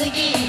again.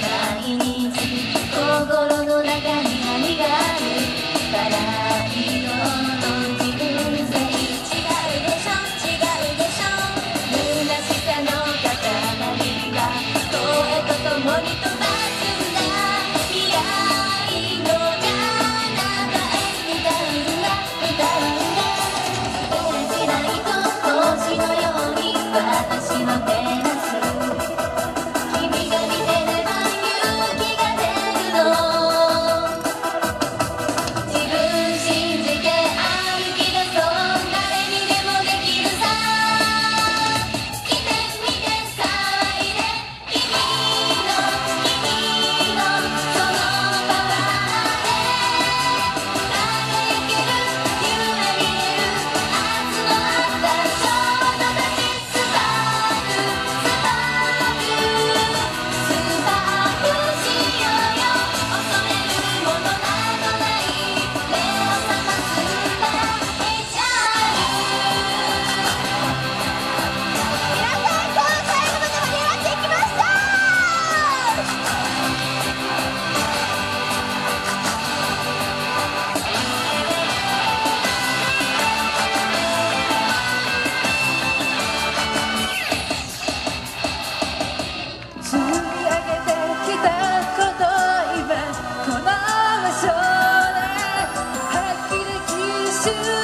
To.